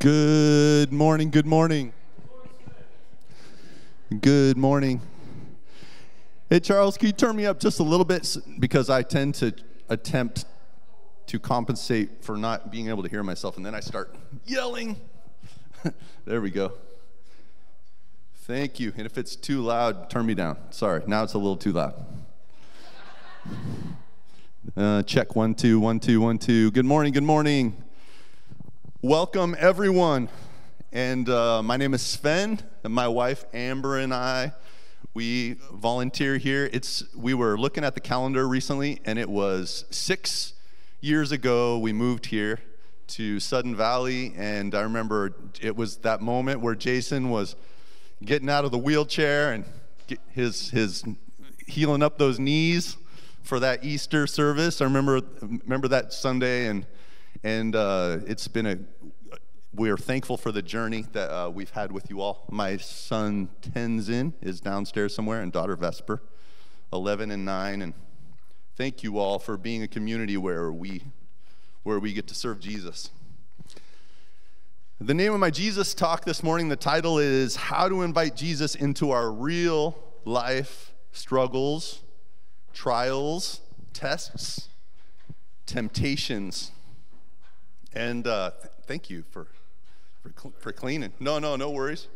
Good morning, good morning. Good morning. Hey, Charles, can you turn me up just a little bit? Because I tend to attempt to compensate for not being able to hear myself, and then I start yelling. there we go. Thank you. And if it's too loud, turn me down. Sorry, now it's a little too loud. Uh, check one, two, one, two, one, two. Good morning, good morning. Welcome, everyone. And uh, my name is Sven, and my wife Amber and I, we volunteer here. It's we were looking at the calendar recently, and it was six years ago we moved here to Sudden Valley, and I remember it was that moment where Jason was getting out of the wheelchair and his his healing up those knees for that Easter service. I remember remember that Sunday and and uh, it's been a we are thankful for the journey that uh, we've had with you all. My son Tenzin is downstairs somewhere, and daughter Vesper, 11 and 9. And thank you all for being a community where we, where we get to serve Jesus. The name of my Jesus talk this morning, the title is How to Invite Jesus into Our Real Life Struggles, Trials, Tests, Temptations. And uh, thank you for, for, for cleaning. No, no, no worries.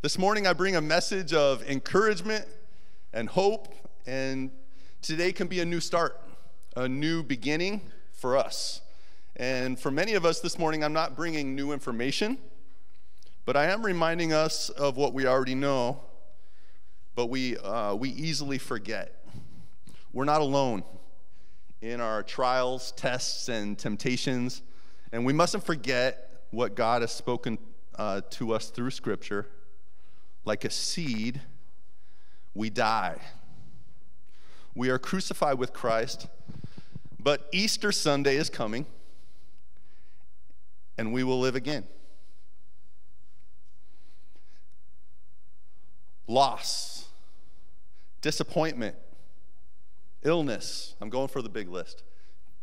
This morning I bring a message of encouragement and hope, and today can be a new start, a new beginning for us. And for many of us this morning, I'm not bringing new information, but I am reminding us of what we already know, but we, uh, we easily forget. We're not alone in our trials, tests, and temptations. And we mustn't forget what God has spoken uh, to us through Scripture. Like a seed, we die. We are crucified with Christ, but Easter Sunday is coming, and we will live again. Loss, disappointment, illness. I'm going for the big list.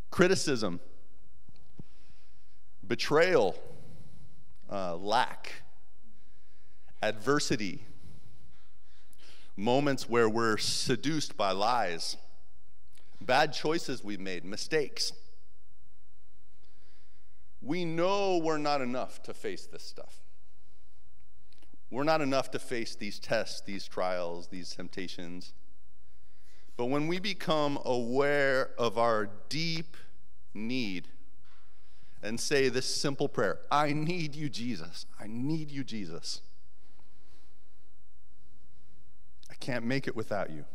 Criticism, betrayal, uh, lack, adversity, moments where we're seduced by lies, bad choices we've made, mistakes. We know we're not enough to face this stuff. We're not enough to face these tests, these trials, these temptations. But when we become aware of our deep need and say this simple prayer I need you, Jesus. I need you, Jesus. I can't make it without you.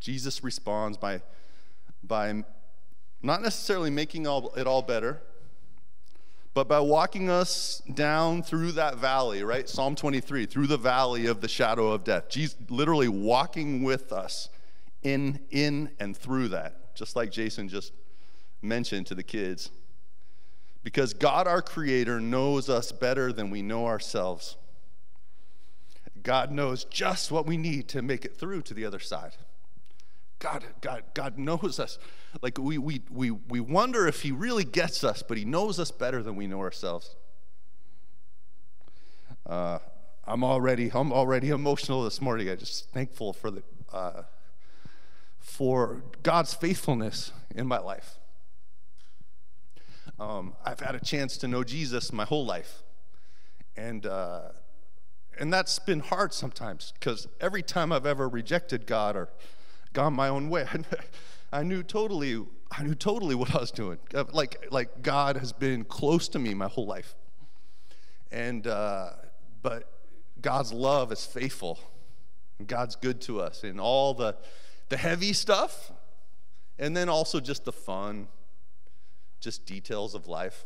Jesus responds by, by not necessarily making all, it all better, but by walking us down through that valley, right? Psalm 23, through the valley of the shadow of death. Jesus literally walking with us in, in and through that, just like Jason just mentioned to the kids. Because God, our Creator, knows us better than we know ourselves. God knows just what we need to make it through to the other side. God, God, God knows us. Like we, we, we, we wonder if He really gets us, but He knows us better than we know ourselves. Uh, I'm already, I'm already emotional this morning. I'm just thankful for the, uh, for God's faithfulness in my life. Um, I've had a chance to know Jesus my whole life. And, uh, and that's been hard sometimes because every time I've ever rejected God or gone my own way, I knew totally, I knew totally what I was doing. Uh, like, like God has been close to me my whole life. And, uh, but God's love is faithful. God's good to us in all the, the heavy stuff and then also just the fun just details of life.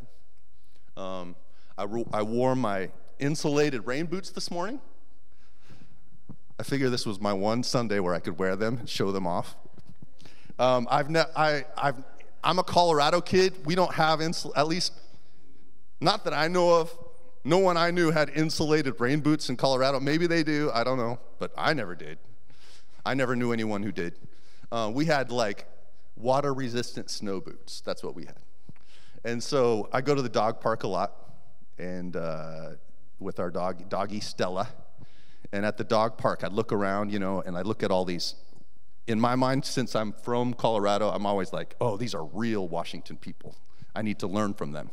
Um, I, I wore my insulated rain boots this morning. I figure this was my one Sunday where I could wear them and show them off. Um, I've ne- I, I've, I'm a Colorado kid. We don't have, insul- at least, not that I know of, no one I knew had insulated rain boots in Colorado. Maybe they do, I don't know, but I never did. I never knew anyone who did. Uh, we had like water resistant snow boots. That's what we had. And so I go to the dog park a lot, and uh, with our dog, doggy Stella. And at the dog park, I'd look around, you know, and I look at all these. In my mind, since I'm from Colorado, I'm always like, oh, these are real Washington people. I need to learn from them.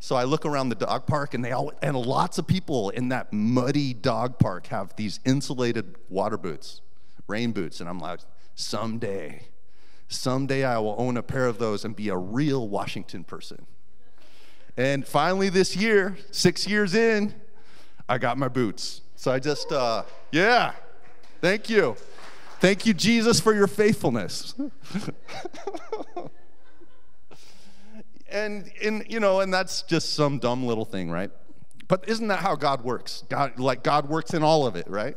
So I look around the dog park, and they all and lots of people in that muddy dog park have these insulated water boots, rain boots, and I'm like, someday, someday I will own a pair of those and be a real Washington person. And finally, this year, six years in, I got my boots. So I just, uh, yeah, thank you. Thank you, Jesus, for your faithfulness. and in you know and that's just some dumb little thing right but isn't that how god works god like god works in all of it right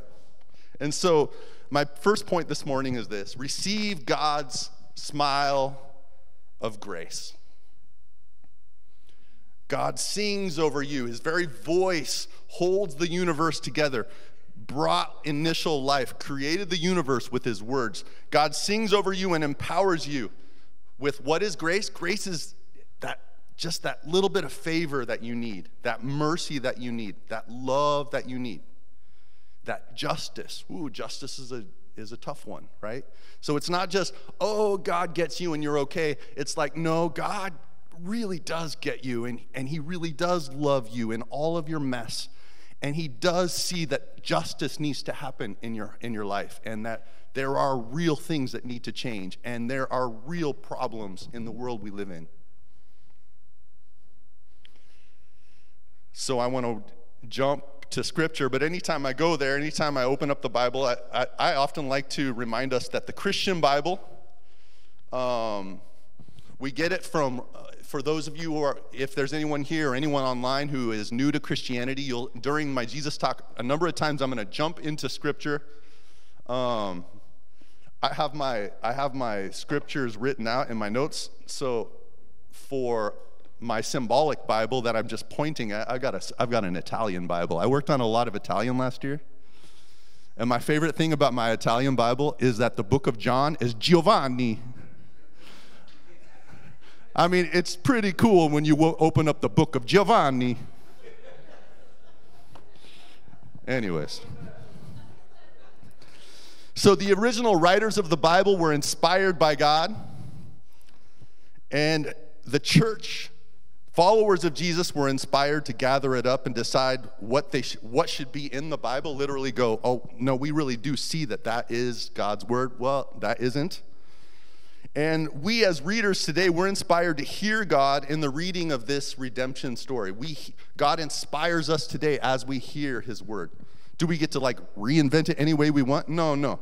and so my first point this morning is this receive god's smile of grace. God sings over you. His very voice holds the universe together. Brought initial life created the universe with his words. God sings over you and empowers you with what is grace. Grace is that just that little bit of favor that you need, that mercy that you need, that love that you need, that justice. Ooh, justice is a is a tough one, right? So it's not just, oh, God gets you and you're okay. It's like, no, God really does get you and, and He really does love you in all of your mess. And He does see that justice needs to happen in your in your life and that there are real things that need to change and there are real problems in the world we live in. So I want to jump to scripture, but anytime I go there, anytime I open up the Bible, I, I, I often like to remind us that the Christian Bible, um, we get it from, uh, for those of you who are, if there's anyone here or anyone online who is new to Christianity, you'll, during my Jesus talk, a number of times I'm going to jump into scripture. Um, I have my I have my scriptures written out in my notes. So for my symbolic Bible that I'm just pointing at, I've got, a, I've got an Italian Bible. I worked on a lot of Italian last year. And my favorite thing about my Italian Bible is that the book of John is Giovanni. I mean, it's pretty cool when you open up the book of Giovanni. Anyways. So the original writers of the Bible were inspired by God. And the church Followers of Jesus were inspired to gather it up and decide what they sh- what should be in the Bible. Literally, go, oh no, we really do see that that is God's word. Well, that isn't. And we as readers today, we're inspired to hear God in the reading of this redemption story. We God inspires us today as we hear His word. Do we get to like reinvent it any way we want? No, no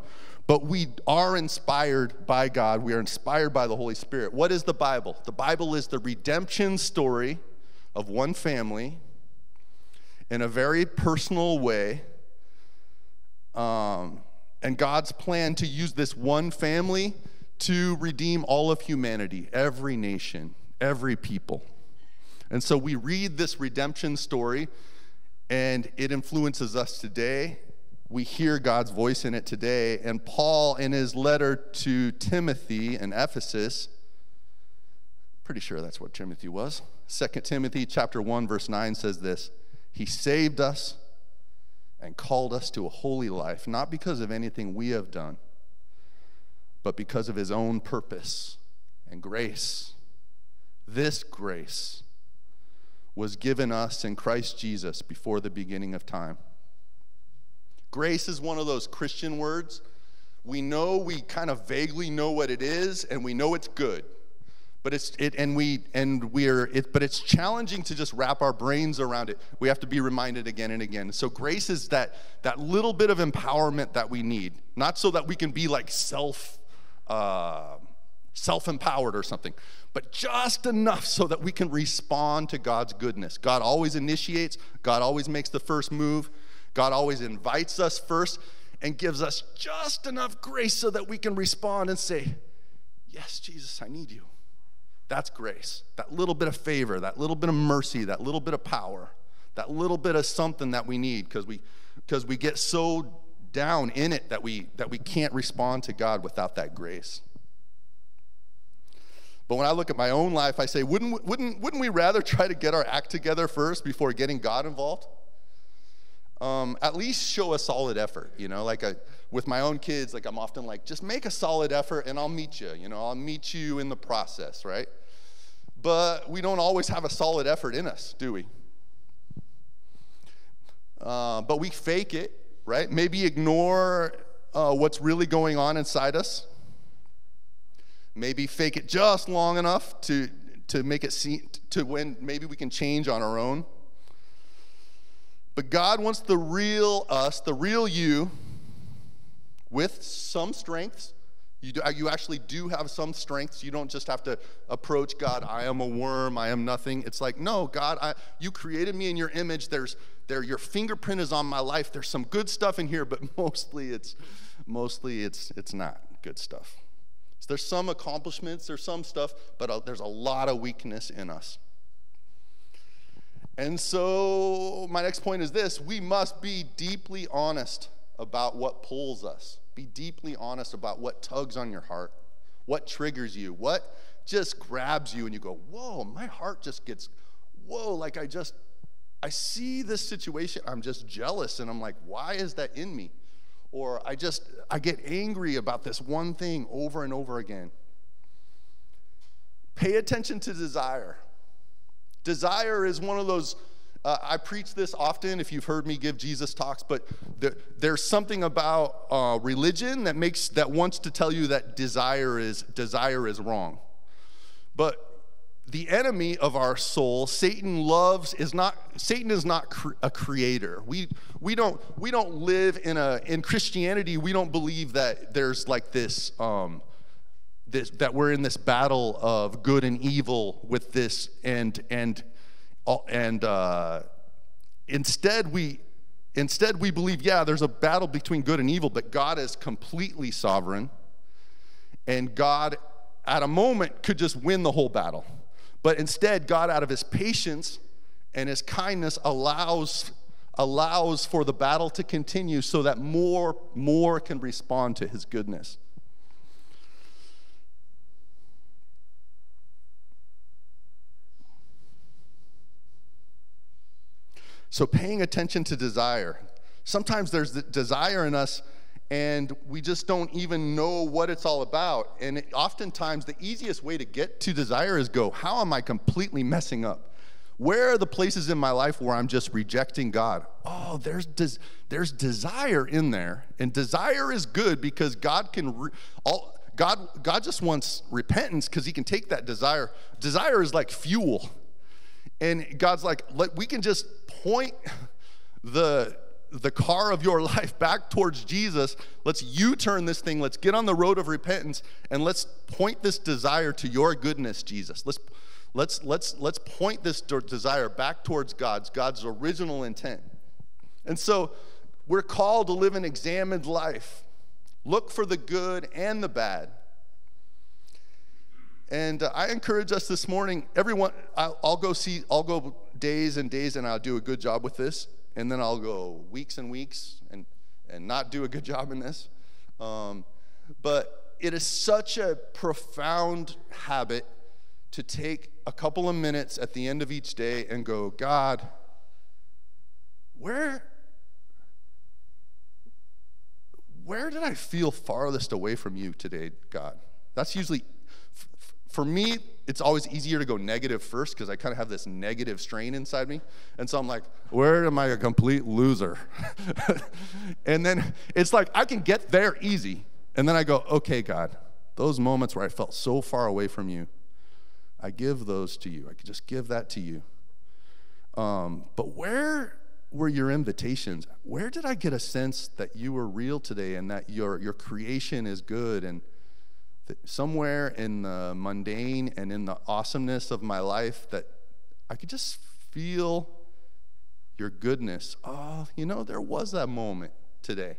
but we are inspired by God. We are inspired by the Holy Spirit. What is the Bible? The Bible is the redemption story of one family in a very personal way. Um, and God's plan to use this one family to redeem all of humanity, every nation, every people. And so we read this redemption story, and it influences us today we hear God's voice in it today. And Paul, in his letter to Timothy in Ephesus, pretty sure that's what Timothy was. 2 Timothy chapter 1, verse 9 says this He saved us and called us to a holy life, not because of anything we have done, but because of his own purpose and grace. This grace was given us in Christ Jesus before the beginning of time Grace is one of those Christian words. We know, we kind of vaguely know what it is, and we know it's good. But it's it, and we and we're it, but it's challenging to just wrap our brains around it. We have to be reminded again and again. So grace is that that little bit of empowerment that we need, not so that we can be like self uh, self-empowered or something, but just enough so that we can respond to God's goodness. God always initiates. God always makes the first move. God always invites us first and gives us just enough grace so that we can respond and say, Yes, Jesus, I need you. That's grace. That little bit of favor, that little bit of mercy, that little bit of power, that little bit of something that we need because we because we get so down in it that we that we can't respond to God without that grace. But when I look at my own life, I say, wouldn't, wouldn't, wouldn't we rather try to get our act together first before getting God involved? Um, at least show a solid effort, you know, like a, with my own kids, like I'm often like, just make a solid effort and I'll meet you, you know, I'll meet you in the process, right? But we don't always have a solid effort in us, do we? Uh, but we fake it, right? Maybe ignore uh, what's really going on inside us. Maybe fake it just long enough to, to make it seem, to when maybe we can change on our own. But God wants the real us, the real you, with some strengths. You, do, you actually do have some strengths. You don't just have to approach God, I am a worm, I am nothing. It's like, no, God, I, you created me in your image. There's there, your fingerprint is on my life. There's some good stuff in here, but mostly it's mostly it's it's not good stuff. So there's some accomplishments, there's some stuff, but uh, there's a lot of weakness in us. And so, my next point is this we must be deeply honest about what pulls us. Be deeply honest about what tugs on your heart, what triggers you, what just grabs you, and you go, Whoa, my heart just gets, whoa, like I just, I see this situation, I'm just jealous, and I'm like, Why is that in me? Or I just, I get angry about this one thing over and over again. Pay attention to desire. Desire is one of those, uh, I preach this often if you've heard me give Jesus talks, but there, there's something about uh, religion that makes, that wants to tell you that desire is, desire is wrong. But the enemy of our soul satan loves is not satan is not cre- a creator we we don't we don't live in a in christianity we don't believe that there's like this um this, that we're in this battle of good and evil with this, and and and uh, instead we instead we believe, yeah, there's a battle between good and evil, but God is completely sovereign, and God at a moment could just win the whole battle, but instead God, out of His patience and His kindness, allows allows for the battle to continue so that more more can respond to His goodness. So, paying attention to desire. Sometimes there's the desire in us, and we just don't even know what it's all about. And it, oftentimes, the easiest way to get to desire is go, How am I completely messing up? Where are the places in my life where I'm just rejecting God? Oh, there's, des- there's desire in there. And desire is good because God can, re- all, God, God just wants repentance because he can take that desire. Desire is like fuel. And God's like, Let, we can just point the the car of your life back towards Jesus. Let's U turn this thing. Let's get on the road of repentance and let's point this desire to your goodness, Jesus. Let's, let's, let's, let's point this desire back towards God's, God's original intent. And so we're called to live an examined life. Look for the good and the bad. And uh, I encourage us this morning, everyone, I'll, I'll, go see, I'll go days and days and I'll do a good job with this. And then I'll go weeks and weeks and, and not do a good job in this. Um, but it is such a profound habit to take a couple of minutes at the end of each day and go, God, where, where did I feel farthest away from you today, God? That's usually for me, it's always easier to go negative first because I kind of have this negative strain inside me. And so I'm like, where am I a complete loser? and then it's like, I can get there easy. And then I go, okay, God, those moments where I felt so far away from you, I give those to you. I can just give that to you. Um, but where were your invitations? Where did I get a sense that you were real today and that your, your creation is good and somewhere in the mundane and in the awesomeness of my life that I could just feel your goodness. Oh, you know, there was that moment today.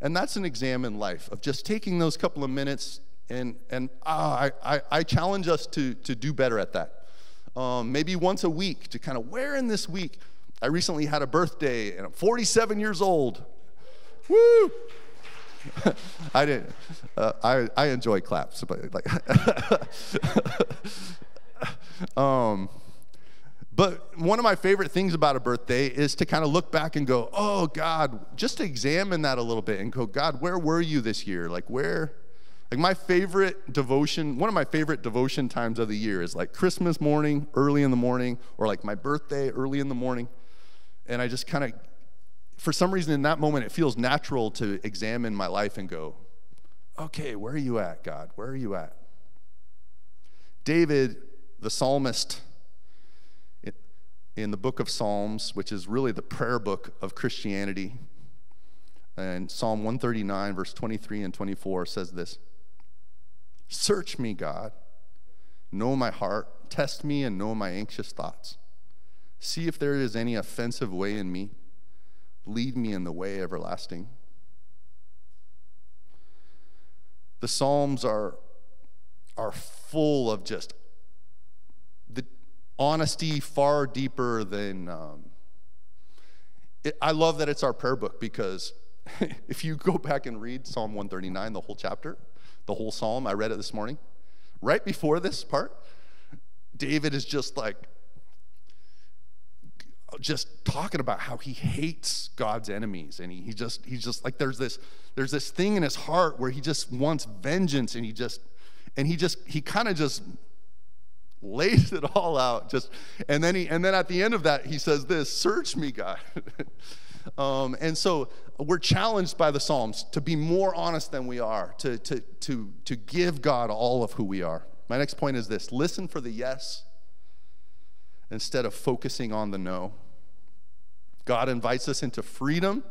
And that's an examined life of just taking those couple of minutes and and ah, I, I, I challenge us to to do better at that. Um, maybe once a week to kind of where in this week. I recently had a birthday and I'm 47 years old. Woo! I didn't. Uh, I I enjoy claps, but like. um, but one of my favorite things about a birthday is to kind of look back and go, "Oh God," just to examine that a little bit and go, "God, where were you this year? Like where?" Like my favorite devotion, one of my favorite devotion times of the year is like Christmas morning, early in the morning, or like my birthday, early in the morning. And I just kind of, for some reason in that moment, it feels natural to examine my life and go, okay, where are you at, God? Where are you at? David, the psalmist, in the book of Psalms, which is really the prayer book of Christianity, and Psalm 139, verse 23 and 24 says this Search me, God. Know my heart. Test me and know my anxious thoughts. See if there is any offensive way in me. Lead me in the way everlasting. The Psalms are, are full of just the honesty far deeper than. Um, it, I love that it's our prayer book because if you go back and read Psalm 139, the whole chapter, the whole psalm. I read it this morning. Right before this part, David is just like, just talking about how he hates God's enemies. And he, he just, he's just like, there's this, there's this thing in his heart where he just wants vengeance and he just, and he just, he kind of just lays it all out just and then he and then at the end of that he says this search me god um, and so we're challenged by the Psalms to be more honest than we are, to, to, to, to give God all of who we are. My next point is this listen for the yes instead of focusing on the no. God invites us into freedom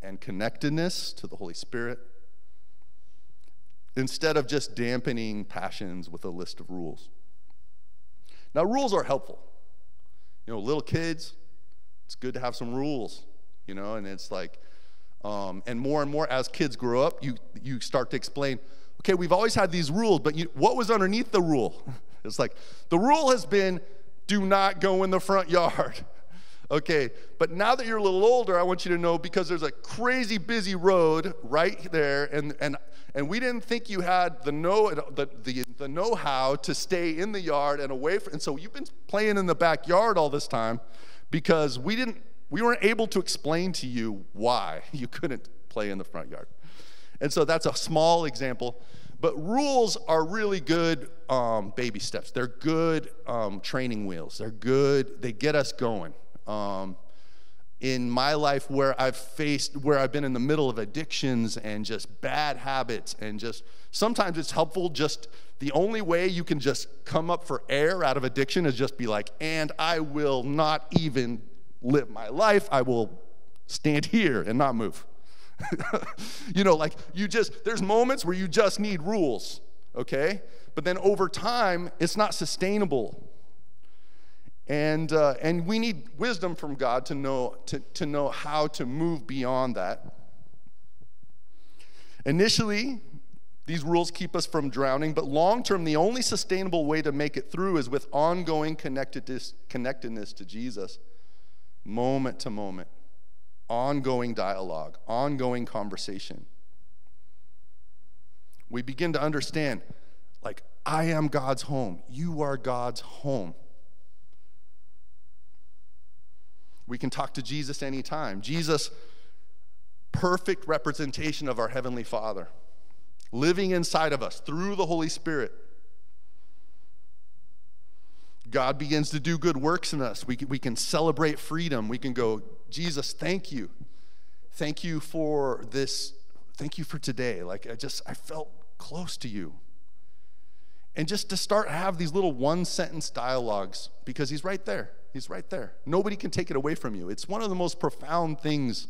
and connectedness to the Holy Spirit instead of just dampening passions with a list of rules. Now, rules are helpful. You know, little kids, it's good to have some rules you know, and it's like, um, and more and more as kids grow up, you, you start to explain, okay, we've always had these rules, but you, what was underneath the rule? It's like, the rule has been do not go in the front yard. Okay, but now that you're a little older, I want you to know because there's a crazy busy road right there, and, and, and we didn't think you had the know, the, the, the know-how to stay in the yard and away from, and so you've been playing in the backyard all this time because we didn't we weren't able to explain to you why you couldn't play in the front yard. And so that's a small example. But rules are really good um, baby steps. They're good um, training wheels. They're good, they get us going. Um, in my life, where I've faced, where I've been in the middle of addictions and just bad habits, and just sometimes it's helpful just the only way you can just come up for air out of addiction is just be like, and I will not even live my life, I will stand here and not move. you know, like you just, there's moments where you just need rules, okay? But then over time, it's not sustainable. And, uh, and we need wisdom from God to know, to, to know how to move beyond that. Initially, these rules keep us from drowning, but long term, the only sustainable way to make it through is with ongoing connectedness, connectedness to Jesus moment to moment, ongoing dialogue, ongoing conversation. We begin to understand, like, I am God's home, you are God's home. We can talk to Jesus anytime. Jesus, perfect representation of our Heavenly Father, living inside of us through the Holy Spirit. God begins to do good works in us. We can, we can celebrate freedom. We can go, Jesus, thank you. Thank you for this. Thank you for today. Like, I just, I felt close to you. And just to start have these little one sentence dialogues because he's right there. He's right there. Nobody can take it away from you. It's one of the most profound things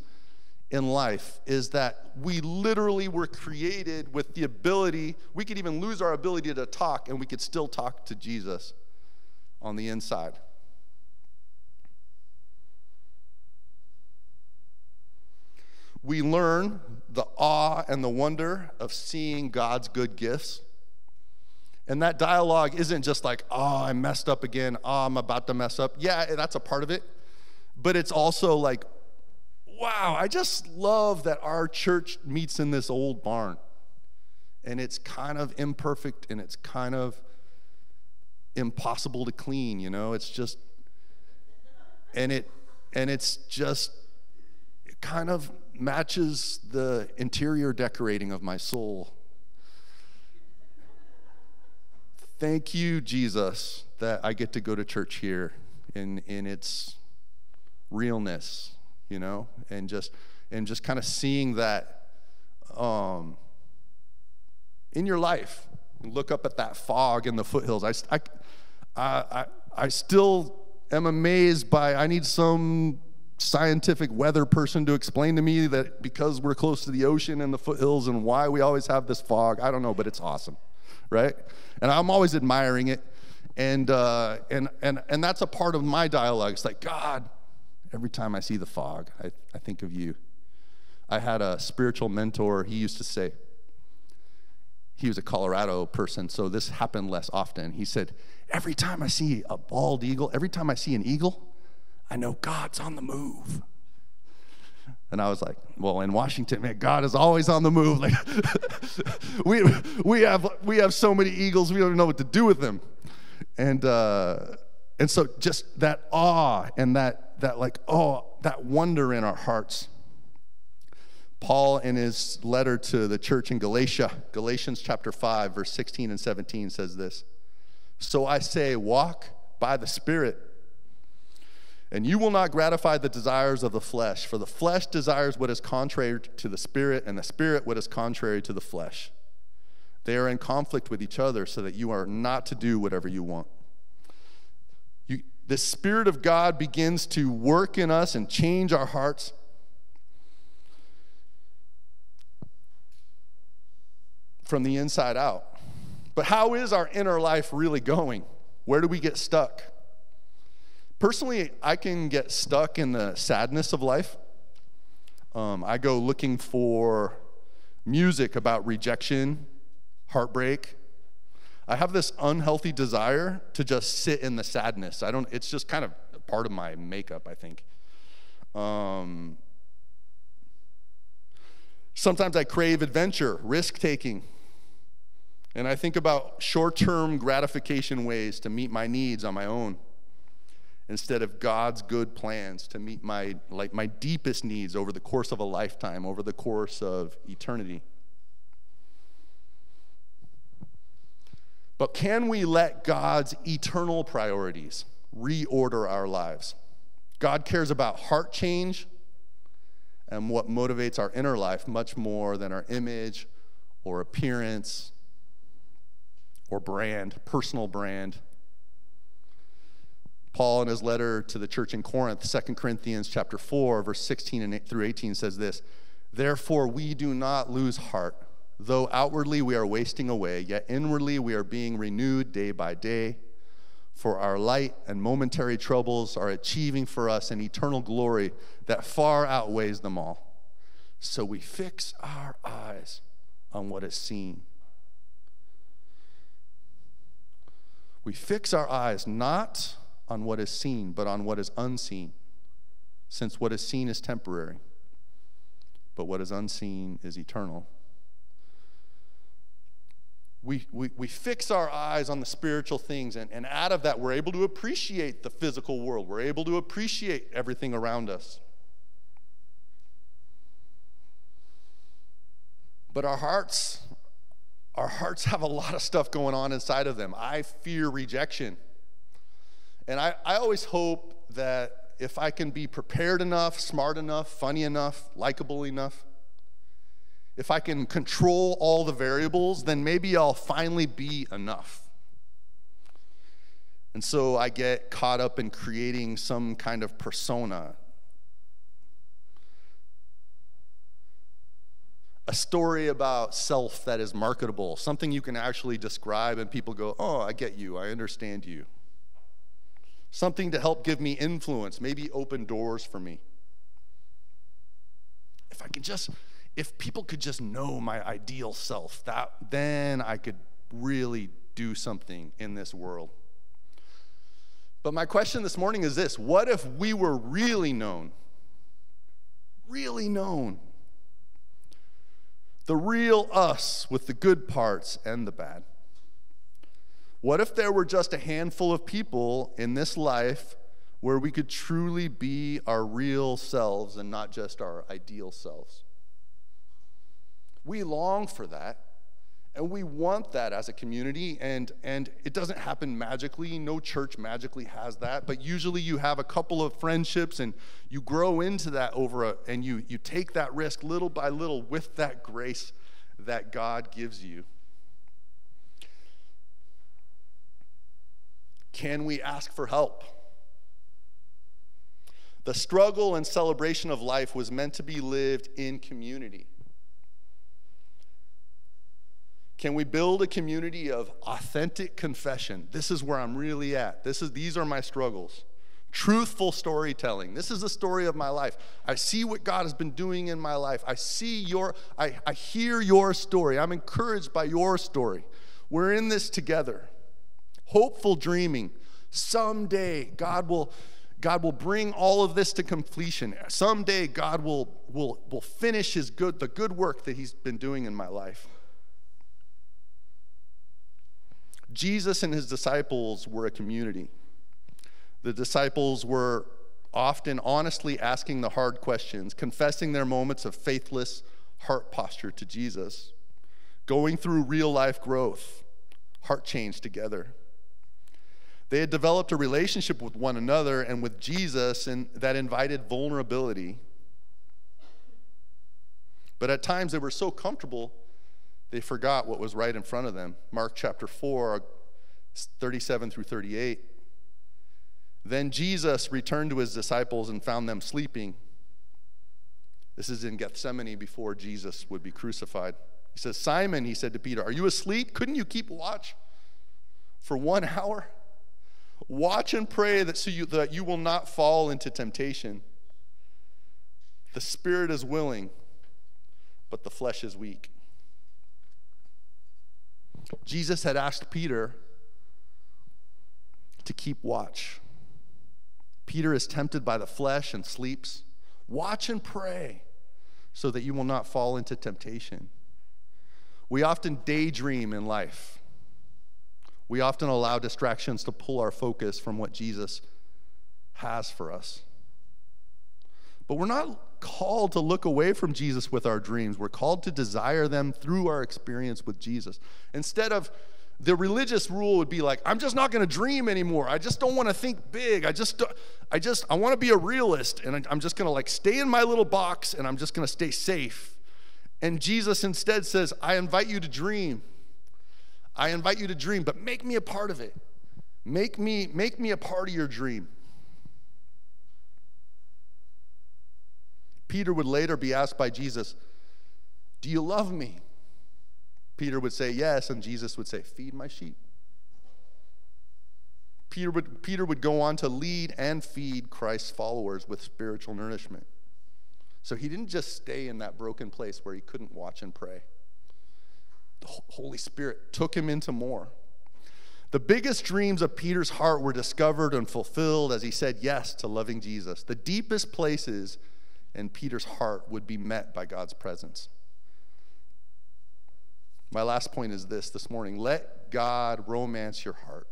in life is that we literally were created with the ability, we could even lose our ability to talk and we could still talk to Jesus on the inside. We learn the awe and the wonder of seeing God's good gifts. And that dialogue isn't just like, oh, I messed up again. Oh, I'm about to mess up. Yeah, that's a part of it. But it's also like, wow, I just love that our church meets in this old barn. And it's kind of imperfect and it's kind of impossible to clean, you know? It's just and it and it's just it kind of matches the interior decorating of my soul. Thank you, Jesus, that I get to go to church here in in its realness, you know, and just and just kind of seeing that um, in your life. Look up at that fog in the foothills. I, I, I, I still am amazed by, I need some scientific weather person to explain to me that because we're close to the ocean and the foothills and why we always have this fog. I don't know, but it's awesome, right? And I'm always admiring it. And, uh, and, and, and that's a part of my dialogue. It's like, God, every time I see the fog, I, I think of you. I had a spiritual mentor, he used to say, he was a Colorado person, so this happened less often. He said, Every time I see a bald eagle, every time I see an eagle, I know God's on the move. And I was like, well, in Washington, man, God is always on the move. Like, we, we, have, we have so many eagles, we don't even know what to do with them. And, uh, and so just that awe and that, that like, oh, that wonder in our hearts Paul, in his letter to the church in Galatia, Galatians chapter 5, verse 16 and 17, says this So I say, walk by the Spirit, and you will not gratify the desires of the flesh, for the flesh desires what is contrary to the Spirit, and the Spirit what is contrary to the flesh. They are in conflict with each other, so that you are not to do whatever you want. You, the Spirit of God begins to work in us and change our hearts from the inside out. But how is our inner life really going? Where do we get stuck? Personally, I can get stuck in the sadness of life. Um, I go looking for music about rejection, heartbreak. I have this unhealthy desire to just sit in the sadness. I don't. It's just kind of part of my makeup, I think. Um, sometimes I crave adventure, risk taking. And I think about short term gratification ways to meet my needs on my own instead of God's good plans to meet my, like, my deepest needs over the course of a lifetime, over the course of eternity. But can we let God's eternal priorities reorder our lives? God cares about heart change and what motivates our inner life much more than our image or appearance or brand, personal brand. Paul in his letter to the church in Corinth, 2 Corinthians chapter 4, verse 16 and 8 through 18 says this, Therefore we do not lose heart, though outwardly we are wasting away, yet inwardly we are being renewed day by day. For our light and momentary troubles are achieving for us an eternal glory that far outweighs them all. So we fix our eyes on what is seen We fix our eyes not on what is seen, but on what is unseen, since what is seen is temporary, but what is unseen is eternal. We, we, we fix our eyes on the spiritual things, and, and out of that, we're able to appreciate the physical world. We're able to appreciate everything around us. But our hearts our hearts have a lot of stuff going on inside of them. I fear rejection. And I, I always hope that if I can be prepared enough, smart enough, funny enough, likable enough, if I can control all the variables, then maybe I'll finally be enough. And so I get caught up in creating some kind of persona a story about self that is marketable, something you can actually describe and people go, oh, I get you, I understand you. Something to help give me influence, maybe open doors for me. If I could just, if people could just know my ideal self, that then I could really do something in this world. But my question this morning is this what if we were really known? really known? The real us with the good parts and the bad. What if there were just a handful of people in this life where we could truly be our real selves and not just our ideal selves? We long for that. And we want that as a community, and, and it doesn't happen magically. No church magically has that, but usually you have a couple of friendships and you grow into that over a, and you, you take that risk little by little with that grace that God gives you. Can we ask for help? The struggle and celebration of life was meant to be lived in community. Can we build a community of authentic confession? This is where I'm really at. This is these are my struggles. Truthful storytelling. This is the story of my life. I see what God has been doing in my life. I see your, I, I hear your story. I'm encouraged by your story. We're in this together. Hopeful dreaming. Someday God will God will bring all of this to completion. Someday God will, will, will finish his good, the good work that he's been doing in my life. Jesus and his disciples were a community. The disciples were often honestly asking the hard questions, confessing their moments of faithless heart posture to Jesus, going through real life growth, heart change together. They had developed a relationship with one another and with Jesus and that invited vulnerability. But at times they were so comfortable they forgot what was right in front of them. Mark chapter 4, 37 through 38. Then Jesus returned to his disciples and found them sleeping. This is in Gethsemane before Jesus would be crucified. He says, Simon, he said to Peter, Are you asleep? Couldn't you keep watch for one hour? Watch and pray that, so you, that you will not fall into temptation. The spirit is willing, but the flesh is weak. Jesus had asked Peter to keep watch. Peter is tempted by the flesh and sleeps. Watch and pray so that you will not fall into temptation. We often daydream in life. We often allow distractions to pull our focus from what Jesus has for us. But we're not called to look away from Jesus with our dreams. We're called to desire them through our experience with Jesus. Instead of the religious rule would be like, I'm just not going to dream anymore. I just don't want to think big. I just, I just, I want to be a realist, and I'm just going to like stay in my little box, and I'm just going to stay safe. And Jesus instead says, I invite you to dream. I invite you to dream, but make me a part of it. Make me, make me a part of your dream. Peter would later be asked by Jesus, Do you love me? Peter would say, Yes, and Jesus would say, Feed my sheep. Peter would, Peter would go on to lead and feed Christ's followers with spiritual nourishment. So he didn't just stay in that broken place where he couldn't watch and pray. The Holy Spirit took him into more. The biggest dreams of Peter's heart were discovered and fulfilled as he said yes to loving Jesus. The deepest places in Peter's heart would be met by God's presence. My last point is this this morning let God romance your heart.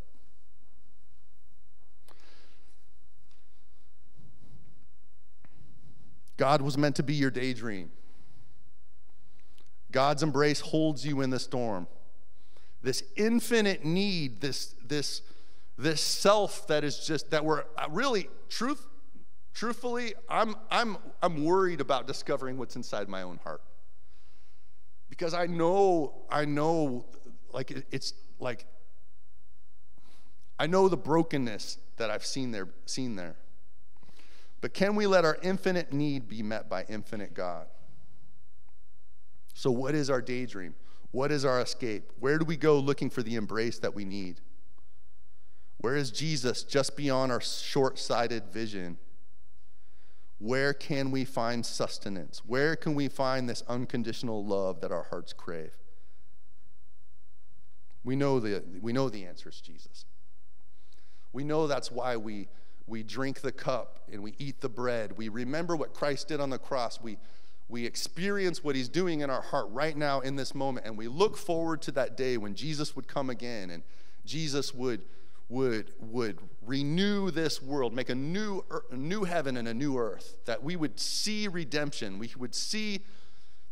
God was meant to be your daydream. God's embrace holds you in the storm. This infinite need, this, this, this self that is just, that we're uh, really, truth, Truthfully, I'm, I'm, I'm worried about discovering what's inside my own heart. Because I know, I know, like, it's like, I know the brokenness that I've seen there, seen there. But can we let our infinite need be met by infinite God? So, what is our daydream? What is our escape? Where do we go looking for the embrace that we need? Where is Jesus just beyond our short sighted vision? Where can we find sustenance? Where can we find this unconditional love that our hearts crave? We know the, we know the answer is Jesus. We know that's why we, we drink the cup and we eat the bread. We remember what Christ did on the cross. We, we experience what he's doing in our heart right now in this moment. And we look forward to that day when Jesus would come again and Jesus would, would, would renew this world, make a new, a new heaven and a new earth, that we would see redemption. We would see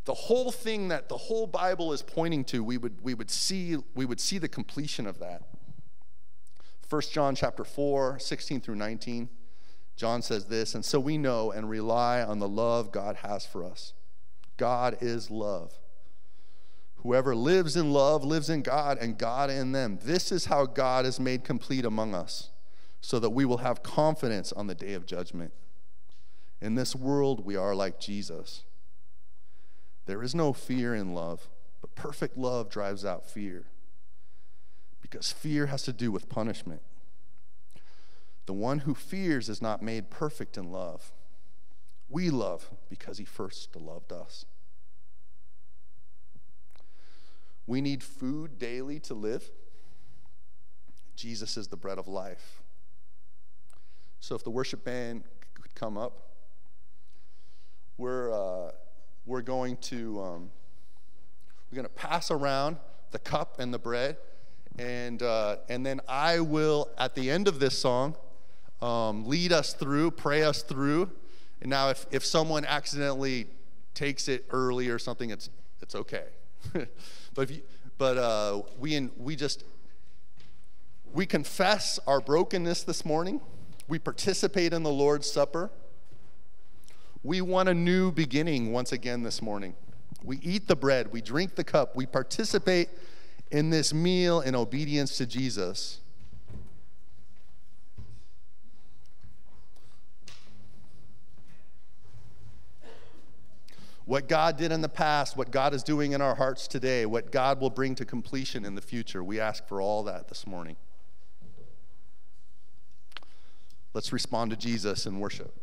the whole thing that the whole Bible is pointing to, we would, we would, see, we would see the completion of that. 1 John chapter 4, 16 through 19. John says this, and so we know and rely on the love God has for us. God is love. Whoever lives in love lives in God and God in them. This is how God is made complete among us, so that we will have confidence on the day of judgment. In this world, we are like Jesus. There is no fear in love, but perfect love drives out fear because fear has to do with punishment. The one who fears is not made perfect in love. We love because he first loved us. We need food daily to live. Jesus is the bread of life. So if the worship band could come up, we're, uh, we're going to um, we're going to pass around the cup and the bread and, uh, and then I will, at the end of this song, um, lead us through, pray us through. And now, if, if someone accidentally takes it early or something, it's, it's okay. but you, but uh, we, in, we just, we confess our brokenness this morning. We participate in the Lord's Supper. We want a new beginning once again this morning. We eat the bread, we drink the cup, we participate in this meal in obedience to Jesus. What God did in the past, what God is doing in our hearts today, what God will bring to completion in the future. We ask for all that this morning. Let's respond to Jesus in worship.